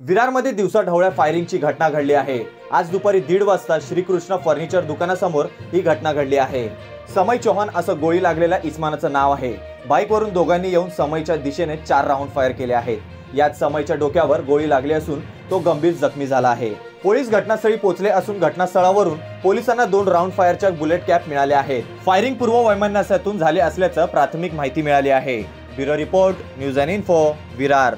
विरारमध्ये दिवसा ढवळ्या फायरिंगची घटना घडली आहे. आज दुपारी दीड वाजता श्रीकृष्ण फर्निचर दुकानासमोर ही घटना घडली आहे. समय चौहान असं गोळी लागलेल्या इस्मानाचं नाव आहे. बाईकवरून दोघांनी येऊन समयच्या दिशेने चार राऊंड फायर केले आहेत. यात समयच्या डोक्यावर गोळी लागली असून तो गंभीर जखमी झाला आहे. पोलीस घटनास्थळी पोहोचले असून घटनास्थळावरून पोलिसांना दोन राऊंड फायरच्या बुलेट कॅप मिळाल्या आहेत. फायरिंग पूर्व वैमनस्यातून झाले असल्याचं प्राथमिक माहिती मिळाली आहे. Bureau report news and info Virar.